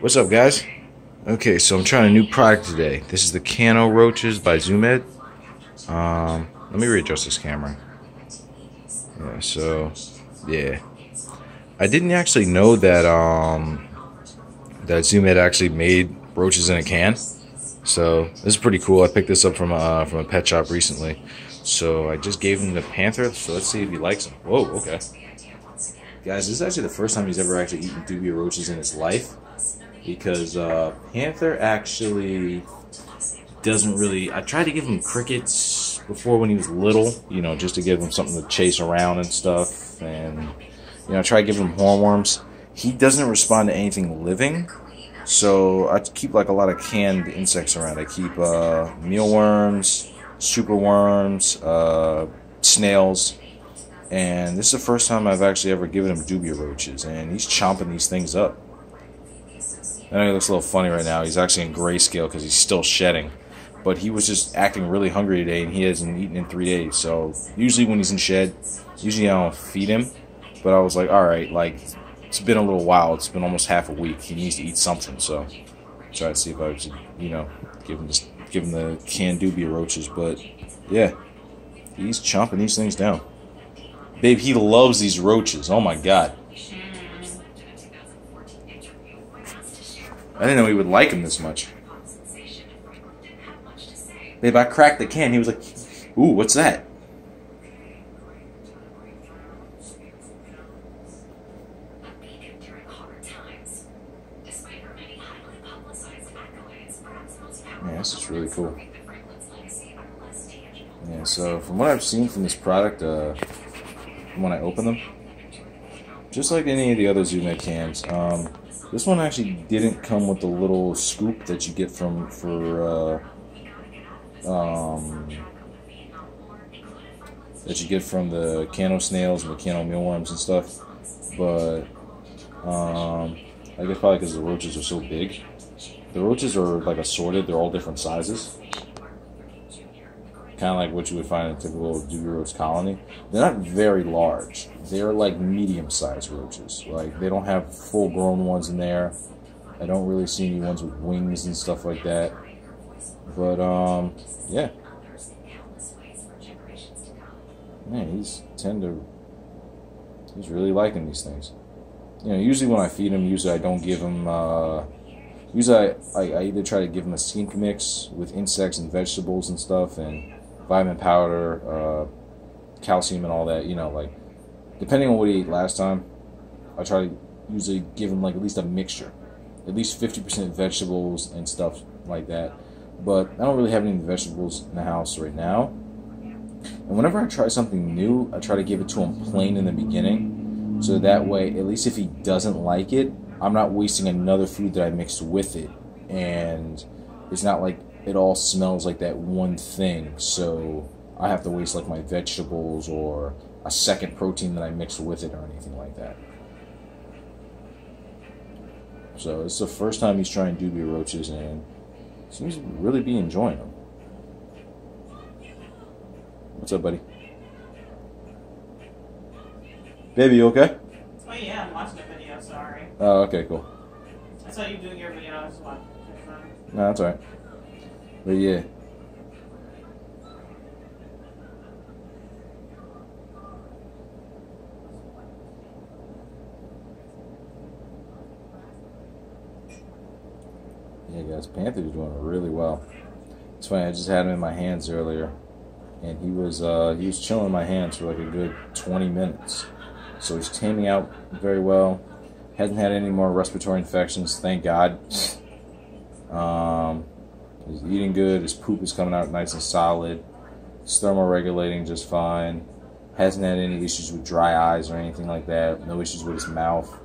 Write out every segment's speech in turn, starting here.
What's up, guys? Okay, so I'm trying a new product today. This is the Can O' Roaches by Zoo Med. Um, let me readjust this camera. Yeah, so, yeah. I didn't actually know that, um, that Zoo Med actually made roaches in a can. So, this is pretty cool. I picked this up from, uh, from a pet shop recently. So, I just gave him the Panther. So, let's see if he likes them. Whoa, okay. Guys, this is actually the first time he's ever actually eaten dubia roaches in his life because uh, Panther actually doesn't really. I tried to give him crickets before when he was little, you know, just to give him something to chase around and stuff, and you know, I try to give him hornworms. He doesn't respond to anything living, so I keep like a lot of canned insects around. I keep uh, mealworms, superworms, uh, snails and this is the first time I've actually ever given him dubia roaches, and he's chomping these things up. I know he looks a little funny right now. He's actually in grayscale because he's still shedding. But he was just acting really hungry today, and he hasn't eaten in three days. So usually when he's in shed, usually I don't feed him. But I was like, all right, like it's been a little while. It's been almost half a week. He needs to eat something. So try to see if I could, you know, give him this, give him the canned dubia roaches. But yeah, he's chomping these things down. Babe, he loves these roaches. Oh my god. I didn't know he would like them this much. Babe, I cracked the can. He was like, Ooh, what's that? Yeah, this is really cool. Yeah, so from what I've seen from this product, uh, when I open them. Just like any of the other Zoo Med cans, um, this one actually didn't come with the little scoop that you get from for uh, um, that you get from the Can O' snails and the Can O' mealworms and stuff. But um, I guess probably because the roaches are so big. The roaches are like assorted; they're all different sizes kind of like what you would find in a typical roach colony. They're not very large. They're like medium-sized roaches. Like they don't have full-grown ones in there. I don't really see any ones with wings and stuff like that. But um, yeah. Man, he's tender. He's really liking these things. You know, usually when I feed him, usually I don't give him. Uh, usually I, I, I either try to give him a skink mix with insects and vegetables and stuff, and vitamin powder, uh, calcium, and all that. You know, like depending on what he ate last time, I try to usually give him like at least a mixture, at least fifty percent vegetables and stuff like that. But I don't really have any vegetables in the house right now. And whenever I try something new, I try to give it to him plain in the beginning, so that way, at least if he doesn't like it, I'm not wasting another food that I mixed with it, and it's not like it all smells like that one thing. So I have to waste like my vegetables or a second protein that I mix with it or anything like that. So it's the first time he's trying dubia roaches and seems to really be enjoying them. What's up, buddy? Baby, you okay? Oh yeah, I'm watching a video, sorry. Oh, okay, cool. I saw you doing your video, I was watching. No, that's alright. But yeah. Yeah, guys, Panther's doing really well. It's funny. I just had him in my hands earlier, and he was uh, he was chilling in my hands for like a good 20 minutes. So he's taming out very well. Hasn't had any more respiratory infections, thank God. Um, He's eating good. His poop is coming out nice and solid. He's thermoregulating just fine. Hasn't had any issues with dry eyes or anything like that. No issues with his mouth.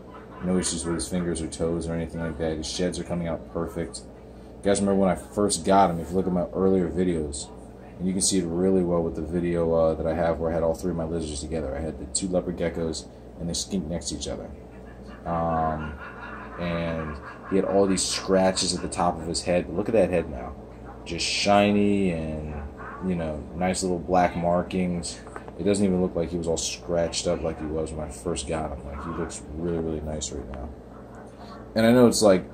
No issues with his fingers or toes or anything like that. His sheds are coming out perfect. You guys remember when I first got him? If you look at my earlier videos, and you can see it really well with the video uh, that I have where I had all three of my lizards together. I had the two leopard geckos and they skink next to each other. Um, he had all these scratches at the top of his head. But look at that head now. Just shiny and, you know, nice little black markings. It doesn't even look like he was all scratched up like he was when I first got him. Like, he looks really, really nice right now. And I know it's like,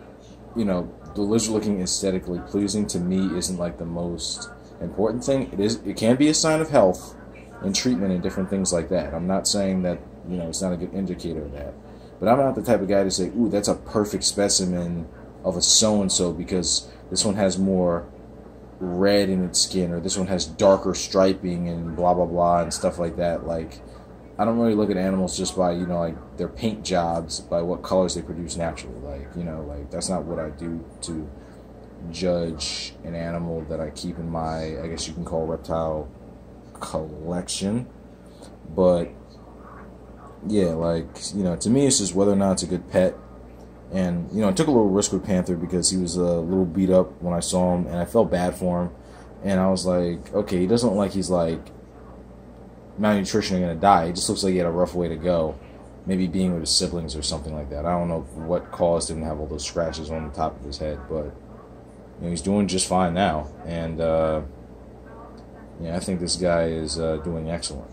you know, the lizard looking aesthetically pleasing to me isn't like the most important thing. It is. It can be a sign of health and treatment and different things like that. I'm not saying that you know it's not a good indicator of that, but I'm not the type of guy to say, "Ooh, that's a perfect specimen of a so and so because this one has more red in its skin or this one has darker striping and blah blah blah and stuff like that." Like, I don't really look at animals just by you know like their paint jobs, by what colors they produce naturally. Like, you know, like that's not what I do to judge an animal that I keep in my, I guess you can call reptile collection. But yeah, like you know, to me, it's just whether or not it's a good pet. And you know, I took a little risk with Panther because he was a little beat up when I saw him, and I felt bad for him. And I was like, okay, he doesn't look like he's like malnutrition and gonna die. He just looks like he had a rough way to go. Maybe being with his siblings or something like that. I don't know what caused him to have all those scratches on the top of his head, but you know, he's doing just fine now. And uh, yeah, I think this guy is uh, doing excellent.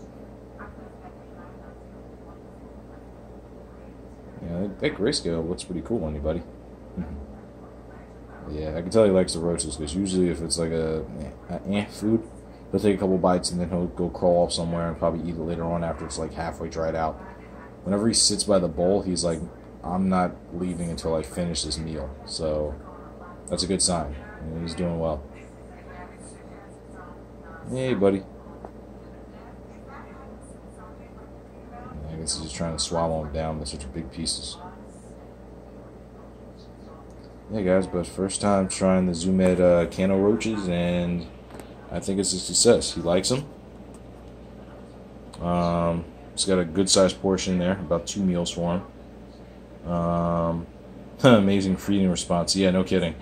Yeah, that, grayscale looks pretty cool on you, buddy. Mm-hmm. yeah, I can tell he likes the roaches because usually if it's like a, a food, he'll take a couple bites and then he'll go crawl off somewhere and probably eat it later on after it's like halfway dried out. Whenever he sits by the bowl, he's like, I'm not leaving until I finish this meal. So that's a good sign. he's doing well. Hey, buddy. He's just trying to swallow them down. They're such big pieces. Yeah, guys, but first time trying the Zoo Med uh, Can O' roaches, and I think it's a success. He likes them. Um, it's got a good sized portion there, about two meals for him. Um, amazing feeding response. Yeah, no kidding.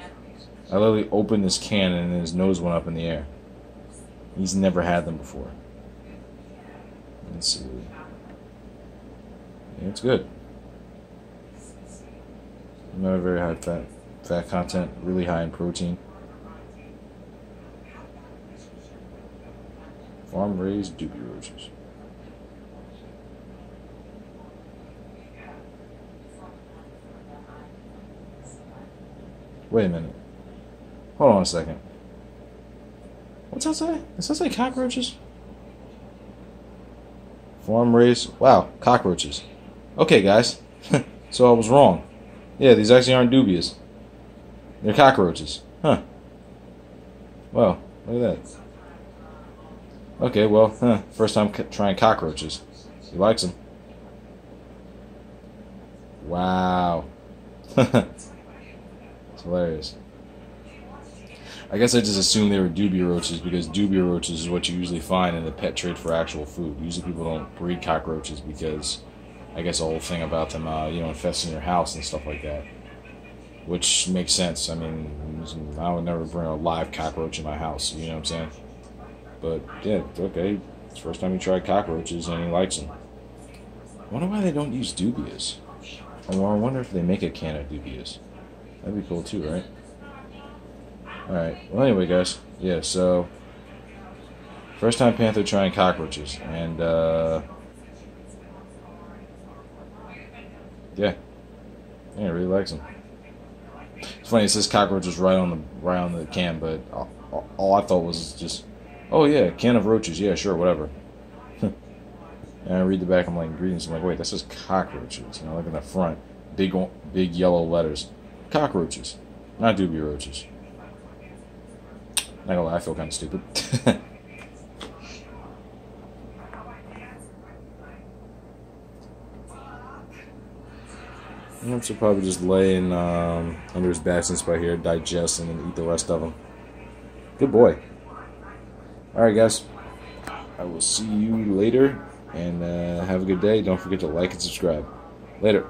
I literally opened this can and his nose went up in the air. He's never had them before. Let's see. It's good. Not a very high fat fat content, really high in protein. Farm raised dubia roaches. Wait a minute. Hold on a second. What's that say? Does that say cockroaches? Farm raised. Wow, cockroaches. Okay, guys. so I was wrong. Yeah, these actually aren't dubias. They're cockroaches. Huh. Well, look at that. Okay, well, huh, first time trying cockroaches. He likes them. Wow. it's hilarious. I guess I just assumed they were dubia roaches because dubia roaches is what you usually find in the pet trade for actual food. Usually people don't breed cockroaches because I guess the whole thing about them, uh, you know, infesting your house and stuff like that. Which makes sense. I mean, I would never bring a live cockroach in my house. You know what I'm saying? But yeah, okay. It's first time he tried cockroaches and he likes them. I wonder why they don't use dubias. I wonder if they make a can of dubias. That'd be cool too, right? Alright, well, anyway, guys. Yeah, so. First time Panther trying cockroaches. And, uh. Yeah. Yeah, really likes them. It's funny, it says cockroaches right on the right on the can, but all, all I thought was just, oh yeah, can of roaches, yeah, sure, whatever. and I read the back, I'm like, ingredients, I'm like, wait, that says cockroaches. And I look at the front, big, big yellow letters, cockroaches, not dubia roaches. Not gonna lie, I feel kind of stupid. I'm should probably just lay in, um, under his basking spot here, digest, and eat the rest of them. Good boy. Alright, guys. I will see you later, and uh, have a good day. Don't forget to like and subscribe. Later.